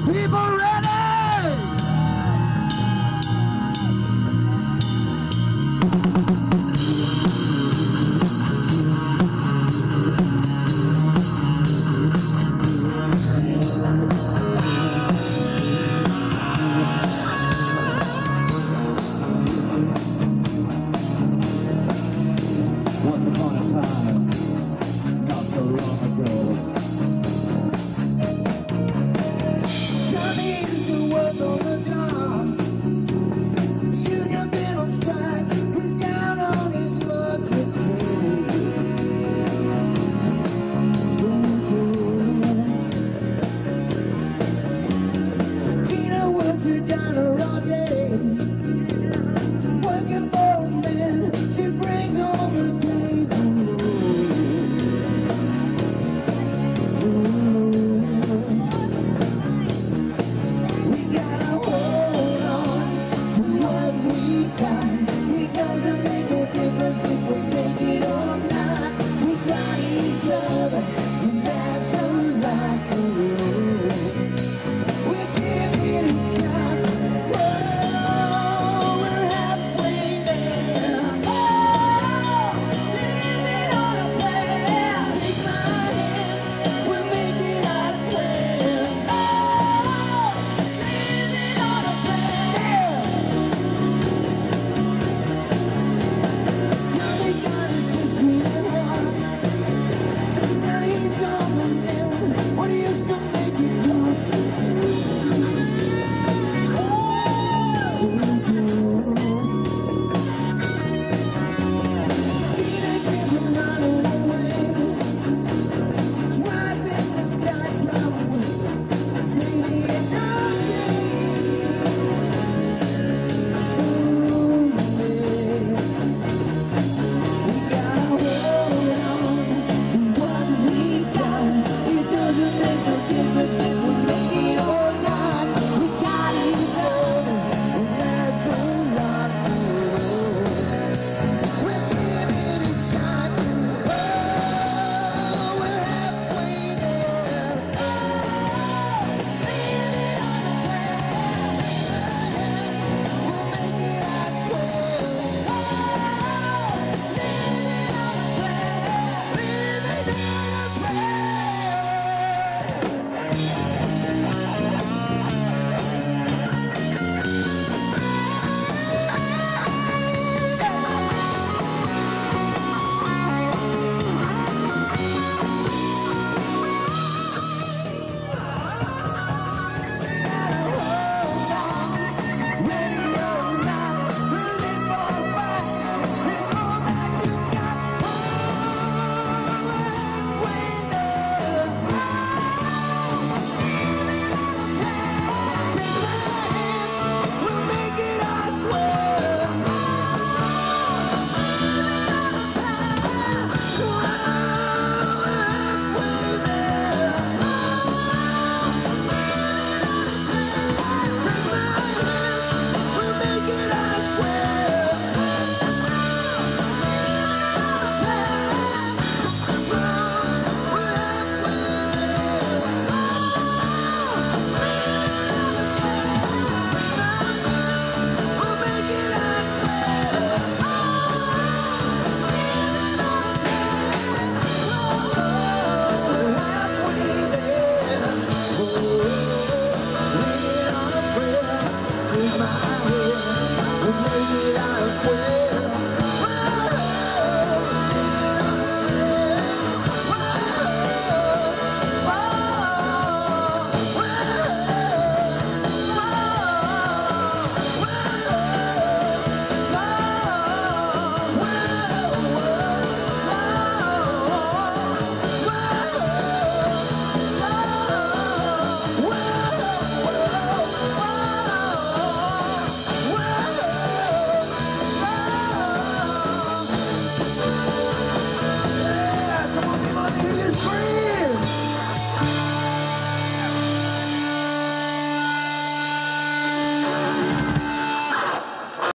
people ready? live